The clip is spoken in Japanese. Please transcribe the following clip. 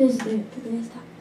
レジで得意でした。